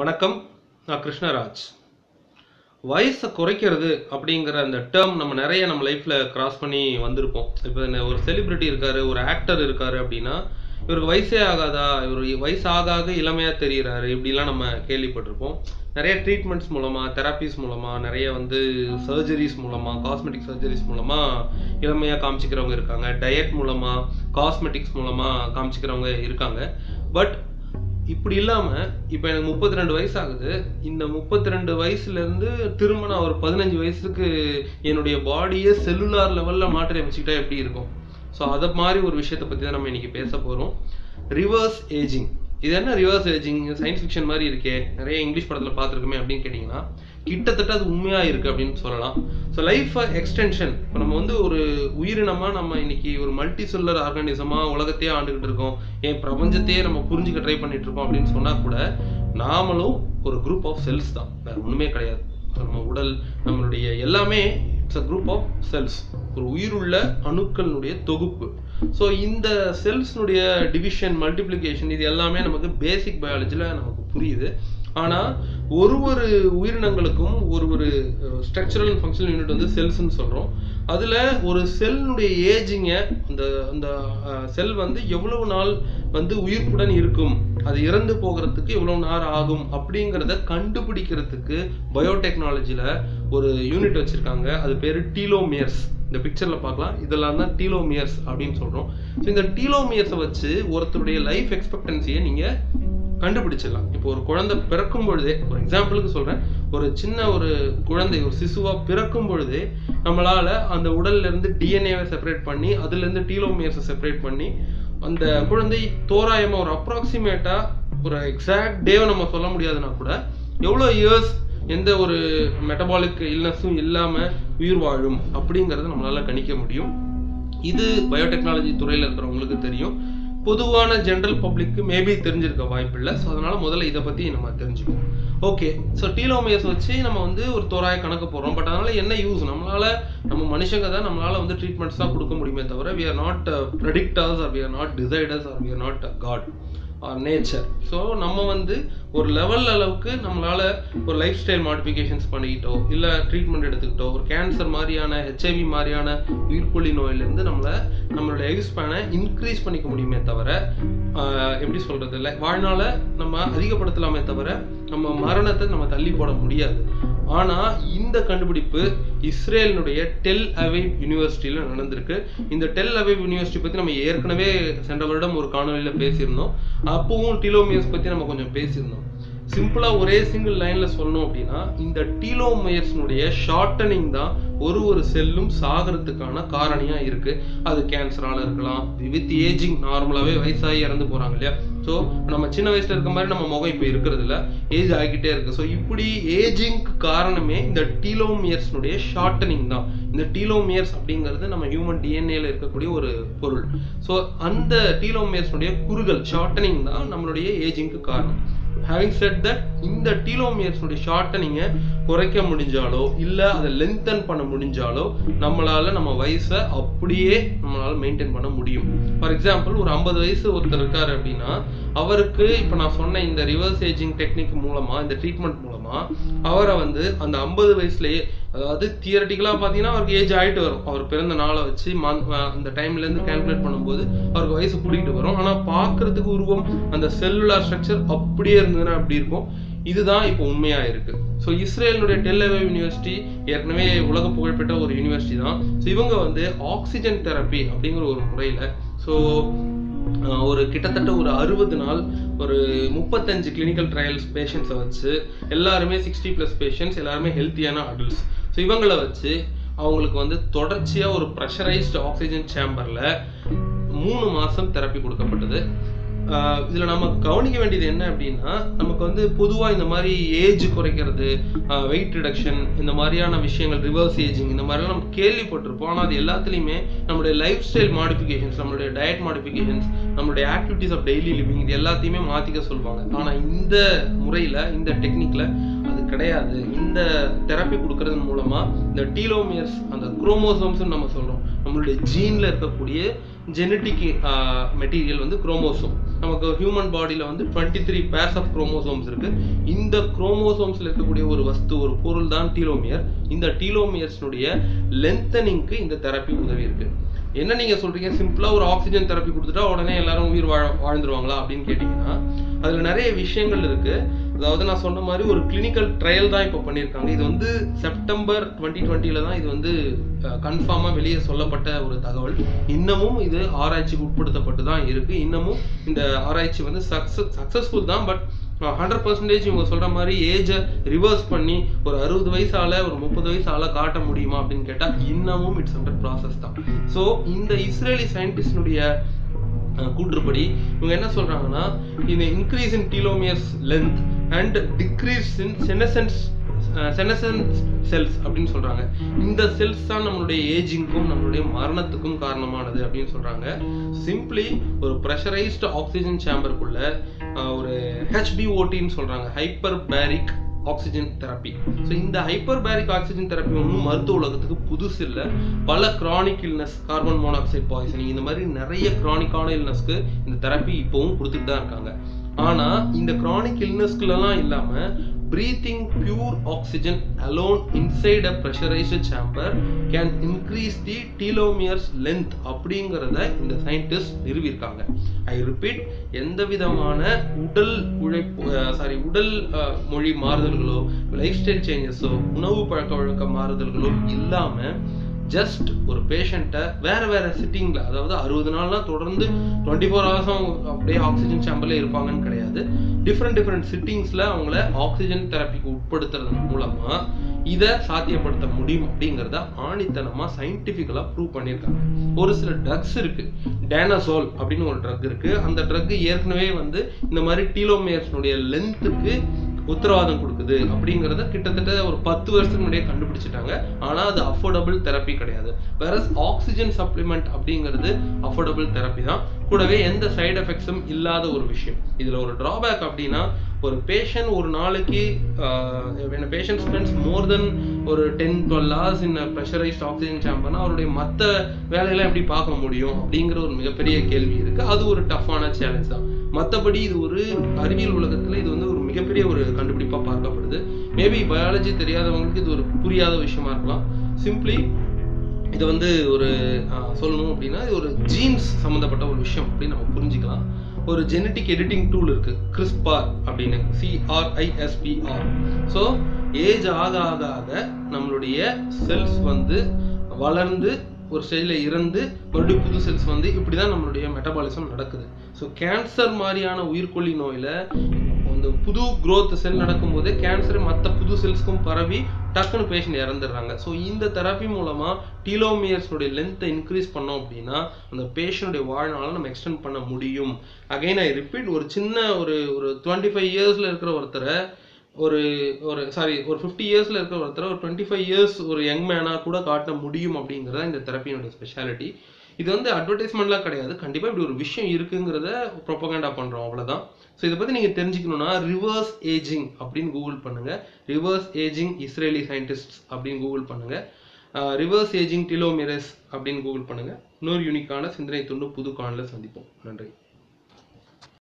வணக்கம் நான் கிருஷ்ணராஜ். வயசை குறைக்கிறது அப்படிங்கிற அந்த டேர்ம் நம்ம நிறைய நம்ம லைஃப்பில் கிராஸ் பண்ணி வந்திருப்போம். இப்போ ஒரு செலிப்ரிட்டி இருக்காரு ஒரு ஆக்டர் இருக்காரு அப்படின்னா இவருக்கு வயசே ஆகாதா இவர் வயசு ஆக ஆக இளமையா தெரிகிறாரு இப்படிலாம் நம்ம கேள்விப்பட்டிருப்போம். நிறைய ட்ரீட்மெண்ட்ஸ் மூலமாக தெராப்பிஸ் மூலமாக நிறைய வந்து சர்ஜரிஸ் மூலமாக காஸ்மெட்டிக் சர்ஜரிஸ் மூலமாக இளமையாக காமிச்சிக்கிறவங்க இருக்காங்க. டயட் மூலமாக காஸ்மெட்டிக்ஸ் மூலமாக காமிச்சிக்கிறவங்க இருக்காங்க. பட் இப்படி இல்லாமல் இப்போ எனக்கு முப்பத்தி ரெண்டு வயசு ஆகுது இந்த முப்பத்தி ரெண்டு வயசுலேருந்து திரும்ப நான் ஒரு பதினஞ்சு வயசுக்கு என்னுடைய பாடியை செல்லுலார் லெவலில் மாற்றி அமைச்சிக்கிட்டா எப்படி இருக்கும்? ஸோ அதை மாதிரி ஒரு விஷயத்தை பற்றி தான் நம்ம இன்னைக்கு பேச போகிறோம் ரிவர்ஸ் ஏஜிங் இது என்ன ரிவர்ஸ் ஏஜிங் சயின்ஸ் ஃபிக்ஷன் மாதிரி இருக்கே. நிறைய இங்கிலீஷ் படத்தில் பார்த்துருக்கோமே அப்படின்னு கேட்டிங்கன்னா கிட்டத்தட்ட அது உண்மையாக இருக்கு அப்படின்னு சொல்லலாம். ஸோ லைஃப் எக்ஸ்டென்ஷன் இப்போ நம்ம வந்து ஒரு உயிரினமா நம்ம இன்னைக்கு ஒரு மல்டி செல்லர் ஆர்கானிசமா உலகத்தையே ஆண்டுகிட்டு இருக்கோம். ஏன் பிரபஞ்சத்தையே நம்ம புரிஞ்சுக்க ட்ரை பண்ணிட்டு இருக்கோம் அப்படின்னு சொன்னா கூட நாமளும் ஒரு குரூப் ஆஃப் செல்ஸ் தான். வேற ஒண்ணுமே கிடையாது. நம்ம உடல் நம்மளுடைய எல்லாமே it's a group of cells ஒரு உயிருள்ள அணுக்களினுடைய தொகுப்பு. ஸோ இந்த செல்ஸ்னுடைய டிவிஷன் மல்டிப்ளிகேஷன் இது எல்லாமே நமக்கு பேசிக் பயாலஜியில் நமக்கு புரியுது. ஆனால் ஒரு ஒரு உயிரினங்களுக்கும் ஒரு ஒரு ஸ்ட்ரக்சரல் அண்ட் ஃபங்க்ஷனல் யூனிட் வந்து செல்ஸ்ன்னு சொல்கிறோம் அதில் ஒரு செல்னுடைய ஏஜிங்க அந்த அந்த செல் வந்து எவ்வளவு நாள் வந்து உயிர்ப்புடன் இருக்கும் அது இறந்து போகிறதுக்கு எவ்வளவு நாள் ஆகும் அப்படிங்கிறத கண்டுபிடிக்கிறதுக்கு பயோடெக்னாலஜியில் ஒரு யூனிட் வச்சுருக்காங்க. அது பேர் டீலோமியர்ஸ் இந்த பிக்சரில் பார்க்கலாம். இதெல்லாம் தான் டீலோமியர்ஸ் அப்படின்னு சொல்கிறோம் ஸோ இந்த டீலோமியர்ஸை வச்சு ஒருத்தருடைய லைஃப் எக்ஸ்பெக்டன்சியை நீங்கள் கண்டுபிடிச்சிடலாம். இப்போ ஒரு குழந்தை பிறக்கும் பொழுதே ஒரு எக்ஸாம்பிளுக்கு சொல்றேன். ஒரு சின்ன ஒரு குழந்தை ஒரு சிசுவா பிறக்கும் பொழுதே நம்மளால அந்த உடல்ல இருந்து டிஎன்ஏவை செப்பரேட் பண்ணி அதுல இருந்து டீலோமியர்ஸை செப்பரேட் பண்ணி அந்த குழந்தை தோராயமா ஒரு அப்ராக்சிமேட்டா ஒரு எக்ஸாக்ட் டேவை நம்ம சொல்ல முடியாதுன்னா கூட எவ்வளோ இயர்ஸ் எந்த ஒரு மெட்டபாலிக் இல்னஸும் இல்லாம உயிர் வாழும் அப்படிங்கறத நம்மளால கணிக்க முடியும். இது பயோடெக்னாலஜி துறையில இருக்கிறவங்களுக்கு தெரியும். பொதுவான ஜென்ரல் பப்ளிக்கு மேபி தெரிஞ்சிருக்க வாய்ப்பு இல்லை. ஸோ அதனால் முதல்ல இதை பற்றி நம்ம தெரிஞ்சுக்கணும் ஓகே ஸோ டீலோமியர்ஸ் வச்சு நம்ம வந்து ஒரு தோராய கணக்கு போடுறோம். பட் அதனால் என்ன யூஸ் நம்மளால நம்ம மனுஷங்க தான் நம்மளால் வந்து ட்ரீட்மெண்ட்ஸ் தான் கொடுக்க முடியுமே தவிர we are not predictors or we are not deciders or we are not God or nature so நம்ம வந்து ஒரு லெவல் அளவுக்கு நம்மளால ஒரு லைஃப் ஸ்டைல் மாடிஃபிகேஷன்ஸ் பண்ணிக்கிட்டோ இல்லை ட்ரீட்மெண்ட் எடுத்துக்கிட்டோ ஒரு கேன்சர் மாதிரியான ஹெச்ஐவி மாதிரியான உயிர்கொல்லி நோயிலேருந்து நம்மளை நம்மளுடைய லைஃப் ஸ்பேனை இன்க்ரீஸ் பண்ணிக்க முடியுமே தவிர எப்படி சொல்றது இல்லை வாழ்நாள நம்ம அதிகப்படுத்தலாமே தவிர நம்ம மரணத்தை நம்ம தள்ளி போட முடியாது. ஆனா இந்த கண்டுபிடிப்பு இஸ்ரேலினுடைய டெல் அவைவ் யூனிவர்சிட்டியில நடந்திருக்கு. இந்த டெல் அவைவ் யூனிவர்சிட்டி பத்தி நம்ம ஏற்கனவே சென்ற வருடம் ஒரு காணொலியில பேசியிருந்தோம். அப்பவும் டிலோமியஸ் பத்தி நம்ம கொஞ்சம் பேசியிருந்தோம். சிம்பிளாக ஒரே சிங்கிள் லைன்ல சொல்லணும் அப்படின்னா இந்த டீலோமியர்ஸ்னுடைய ஷார்டனிங் தான் ஒரு ஒரு செல்லும் சாகிறதுக்கான காரணியாக இருக்கு. அது கேன்சரால் இருக்கலாம் வித் ஏஜிங் நார்மலாவே வயசாகி இறந்து போறாங்க இல்லையா? ஸோ நம்ம சின்ன வயசுல இருக்க மாதிரி நம்ம முகம் இப்போ இருக்கிறது இல்லை. ஏஜ் ஆகிக்கிட்டே இருக்கு. ஸோ இப்படி ஏஜிங்க்கு காரணமே இந்த டீலோமியர்ஸ்னுடைய ஷார்டனிங் தான். இந்த டீலோமியர்ஸ் அப்படிங்கிறது நம்ம ஹியூமன் டிஎன்ஏல இருக்கக்கூடிய ஒரு பொருள். ஸோ அந்த டீலோமியர்ஸ்னுடைய குறுகல் ஷார்டனிங் தான் நம்மளுடைய ஏஜிங்க்கு காரணம். ஹேவிங் செட் தட் இந்த டீலோமியர்ஸோடைய ஷார்ட்டை நீங்கள் குறைக்க முடிஞ்சாலோ இல்லை அதை லென்த்தன் பண்ண முடிஞ்சாலோ நம்மளால நம்ம வயசை அப்படியே நம்மளால மெயின்டைன் பண்ண முடியும். ஃபார் எக்ஸாம்பிள் ஒரு ஐம்பது வயசு ஒருத்தர் இருக்காரு அப்படின்னா அவருக்கு இப்போ நான் சொன்ன இந்த ரிவர்ஸ் ஏஜிங் டெக்னிக் மூலமா இந்த ட்ரீட்மெண்ட் மூலமா அவரை வந்து அந்த ஐம்பது வயசுலயே அதாவது தியரட்டிக்கலாக பார்த்தீங்கன்னா அவருக்கு ஏஜ் ஆகிட்டு வரும். அவர் பிறந்த நாளை வச்சு அந்த டைம்லேருந்து கால்குலேட் பண்ணும்போது அவருக்கு வயசு கூட்டிகிட்டு வரும். ஆனால் பார்க்குறதுக்கு உருவம் அந்த செல்லுலார் ஸ்ட்ரக்சர் அப்படியே இருந்ததுன்னா அப்படி இருக்கும்? இதுதான் இப்போ உண்மையாக இருக்கு. ஸோ இஸ்ரேலுடைய டெல்லவே யூனிவர்சிட்டி ஏற்கனவே உலக புகழ்பெற்ற ஒரு யூனிவர்சிட்டி தான். ஸோ இவங்க வந்து ஆக்சிஜன் தெரப்பி அப்படிங்கிற ஒரு முறையில் ஸோ ஒரு கிட்டத்தட்ட ஒரு அறுபது நாள் ஒரு முப்பத்தஞ்சு கிளினிக்கல் ட்ரையல்ஸ் பேஷண்ட்ஸை வச்சு எல்லாருமே சிக்ஸ்டி ப்ளஸ் பேஷண்ட்ஸ் எல்லாருமே ஹெல்த்தியான அடல்ட்ஸ் ஸோ இவங்களை வச்சு அவங்களுக்கு வந்து தொடர்ச்சியாக ஒரு ப்ரெஷரைஸ்டு ஆக்சிஜன் சேம்பரில் மூணு மாதம் தெரப்பி கொடுக்கப்பட்டது. இதில் நம்ம கவனிக்க வேண்டியது என்ன அப்படின்னா நமக்கு வந்து பொதுவாக இந்த மாதிரி ஏஜ் குறைக்கிறது வெயிட் ரிடக்ஷன் இந்த மாதிரியான விஷயங்கள் ரிவர்ஸ் ஏஜிங் இந்த மாதிரிலாம் நம்ம கேள்விப்பட்டிருப்போம். ஆனால் அது எல்லாத்துலேயுமே நம்மளுடைய லைஃப் ஸ்டைல் மாடிஃபிகேஷன்ஸ் நம்மளுடைய டயட் மாடிஃபிகேஷன்ஸ் நம்மளுடைய ஆக்டிவிட்டிஸ் ஆஃப் டெய்லி லிவிங் இது எல்லாத்தையுமே மாற்றிக்க சொல்லுவாங்க. ஆனால் இந்த முறையில் இந்த டெக்னிக்கில் கிடையாது. இந்த தெரப்பி கொடுக்கறது மூலமா இந்த டீலோமியர்ஸ் அந்த குரோமோசோம்ஸ் நம்ம சொல்றோம். நம்மளுடைய ஜீன்ல இருக்கக்கூடிய ஜெனட்டிக் மெட்டீரியல் வந்து குரோமோசோம் நமக்கு ஹியூமன் பாடியில் வந்து twenty three pairs of chromosomes இருக்கு. இந்த குரோமோசோம்ஸில் இருக்கக்கூடிய ஒரு வஸ்து ஒரு பொருள் தான் டீலோமியர் இந்த டீலோமியர்ஸ்னுடைய லென்த்தனிங்க்கு இந்த தெரப்பி உதவி இருக்கு. என்ன நீங்க சொல்றீங்க? சிம்பிளா ஒரு ஆக்சிஜன் தெரப்பி கொடுத்துட்டா உடனே எல்லாரும் உயிர் வாழ வாழ்ந்துருவாங்களா அப்படின்னு கேட்டீங்கன்னா அதுல நிறைய விஷயங்கள் இருக்கு. அதாவது நான் சொன்ன மாதிரி ஒரு கிளினிக்கல் ட்ரையல் தான் இப்போ பண்ணியிருக்காங்க. இது வந்து செப்டம்பர் டுவெண்ட்டி டுவெண்ட்டில தான் இது வந்து கன்ஃபார்மாக வெளியே சொல்லப்பட்ட ஒரு தகவல். இன்னமும் இது ஆராய்ச்சிக்கு உட்படுத்தப்பட்டு தான் இருக்கு. இன்னமும் இந்த ஆராய்ச்சி வந்து சக்ஸஸ் சக்ஸஸ்ஃபுல் தான். பட் ஹண்ட்ரட் பர்சன்டேஜ் இவங்க சொல்ற மாதிரி ஏஜை ரிவர்ஸ் பண்ணி ஒரு அறுபது வயசால ஒரு முப்பது வயசால காட்ட முடியுமா அப்படின்னு கேட்டால் இன்னமும் இட்ஸ் அண்டர் ப்ராசஸ் தான். ஸோ இந்த இஸ்ரேலி சயின்டிஸ்டினுடைய கூற்றுப்படி இவங்க என்ன சொல்றாங்கன்னா இந்த increase in telomeres length and decrease in senescence senescence cells அப்படின்னு சொல்றாங்க. இந்த செல்ஸ் தான் நம்மளுடைய ஏஜிங்க்கும் நம்மளுடைய மரணத்துக்கும் காரணமானது அப்படின்னு சொல்கிறாங்க சிம்பிளி ஒரு ப்ரெஷரைஸ்டு ஆக்சிஜன் சேம்பருக்குள்ள ஒரு ஹெச்பிஓடின்னு சொல்கிறாங்க hyperbaric oxygen therapy so இந்த ஹைப்பர் பேரிக் ஆக்சிஜன் தெரப்பி ஒன்றும் மருத்துவ உலகத்துக்கு புதுசு இல்லை. பல chronic illness carbon monoxide poisoning இந்த மாதிரி நிறைய கிரானிக்கான இல்னஸ்க்கு இந்த தெரப்பி இப்போவும் கொடுத்துட்டு தான் இருக்காங்க. ஆனா இந்த கிரானிக் இல்னஸ்க்குலாம் இல்லாம breathing pure oxygen alone inside a pressurized chamber can increase the telomeres length அப்படிங்கிறத இந்த சயின்டிஸ்ட் நிறுவியிருக்காங்க ஐ ரிப்பீட் எந்த விதமான உடல் உழைப்பு சாரி உடல் மொழி மாறுதல்களோ லைஃப் ஸ்டைல் சேஞ்சஸோ உணவு பழக்க வழக்க மாறுதல்களோ இல்லாமல் ஜஸ்ட் ஒரு பேஷண்ட்டை வேற வேற சிட்டிங்ல அதாவது அறுபது நாள்லாம் தொடர்ந்து டுவெண்ட்டி ஃபோர் ஹவர்ஸும் அப்படியே ஆக்சிஜன் சேம்பர்ல இருப்பாங்கன்னு கிடையாது. டிஃப்ரெண்ட் டிஃப்ரெண்ட் சிட்டிங்ஸ்ல அவங்கள ஆக்சிஜன் தெரப்பிக்கு உட்படுத்துறது மூலமா இதை சாத்தியப்படுத்த முடியும் அப்படிங்கிறத ஆணித்தனமா சயின்டிஃபிக்கலாக ப்ரூவ் பண்ணியிருக்காங்க. ஒரு சில ட்ரக்ஸ் இருக்கு. டேனசோல் அப்படின்னு ஒரு ட்ரக் இருக்கு. அந்த ட்ரக் ஏற்கனவே வந்து இந்த மாதிரி டீலோமியர்ஸ்னுடைய லென்த்துக்கு உத்தரவாதம் கொடுக்குது அப்படிங்கிறத கிட்டத்தட்ட ஒரு பத்து வருஷத்துக்கு முன்னாடியே கண்டுபிடிச்சிட்டாங்க. ஆனா அது அஃபோர்டபுள் தெரப்பி கிடையாது. வேற ஆக்சிஜன் சப்ளிமெண்ட் அப்படிங்கிறது அஃபோர்டபுள் தெரப்பி தான். கூடவே எந்த சைடு எஃபெக்ட்ஸும் இல்லாத ஒரு விஷயம். இதுல ஒரு ட்ராபேக் அப்படின்னா ஒரு பேஷண்ட் ஒரு நாளைக்கு பேஷண்ட் ஸ்பெண்ட்ஸ் மோர் தென் ஒரு ten twelve hours in pressurized oxygen சேம்பர்னா அவருடைய மற்ற வேலையெல்லாம் எப்படி பார்க்க முடியும் அப்படிங்கிற ஒரு மிகப்பெரிய கேள்வி இருக்கு. அது ஒரு டஃப்பான சேலஞ்ச் தான். மற்றபடி இது ஒரு அறிவியல் உலகத்துல இது வந்து மிகப்பெரிய ஒரு கண்டுபிடிப்பாக பார்க்கப்படுது. மேபி பயாலஜி தெரியாதவங்களுக்கு இது ஒரு புரியாத விஷயமா இருக்கலாம். சிம்பிளி இதை வந்து ஒரு சொல்லணும் அப்படின்னா இது ஒரு ஜீன்ஸ் சம்மந்தப்பட்ட ஒரு விஷயம் அப்படின்னு நம்ம புரிஞ்சுக்கலாம். ஒரு ஜெனட்டிக் எடிட்டிங் டூல் இருக்குது கிறிஸ்பார் அப்படின்னு. C R I S P R so age ஆக ஆக ஆக நம்மளுடைய செல்ஸ் வந்து வளர்ந்து ஒரு ஸ்டேஜில் இறந்து மறுபடியும் புது செல்ஸ் வந்து இப்படி தான் நம்மளுடைய மெட்டபாலிசம் நடக்குது. ஸோ கேன்சர் மாதிரியான உயிர்கொல்லி நோயில் அந்த புது குரோத் செல் நடக்கும்போது கேன்சர் மற்ற புது செல்ஸ்க்கும் பரவி டக்குன்னு பேஷண்ட் இறந்துடுறாங்க. ஸோ இந்த தெரப்பி மூலமாக டீலோமியர்ஸோடைய லென்த்தை இன்க்ரீஸ் பண்ணோம் அப்படின்னா அந்த பேஷண்ட்டுடைய வாழ்நாளை நம்ம எக்ஸ்டெண்ட் பண்ண முடியும். அகைன் ஐ ரிப்பீட் ஒரு சின்ன ஒரு ஒரு டுவெண்ட்டி ஃபைவ் இயர்ஸில் இருக்கிற ஒருத்தரை ஒரு ஒரு சாரி ஒரு ஃபிஃப்டி இயர்ஸில் இருக்கிற ஒருத்தரை ஒரு டுவெண்ட்டி ஃபைவ் இயர்ஸ் ஒரு யங் மேனாக கூட காட்ட முடியும் அப்படிங்கிறத இந்த தெரப்பியினுடைய ஸ்பெஷாலிட்டி இது வந்து அட்வர்டைஸ்மெண்ட்லாம் கிடையாது. கண்டிப்பாக இப்படி ஒரு விஷயம் இருக்குங்கிறத ப்ரொபகேண்டா பண்ணுறோம் அவ்வளோதான் ஸோ இதை பற்றி நீங்கள் தெரிஞ்சுக்கணுன்னா ரிவர்ஸ் ஏஜிங் அப்படின்னு கூகுள் பண்ணுங்கள் ரிவர்ஸ் ஏஜிங் இஸ்ரேலி சயின்டிஸ்ட்ஸ் அப்படின்னு கூகுள் பண்ணுங்கள் ரிவர்ஸ் ஏஜிங் டிலோமிரஸ் அப்படின்னு கூகுள் பண்ணுங்கள் இன்னொரு யூனிக்கான சிந்தனை துண்டு புது காணில் சந்திப்போம். நன்றி.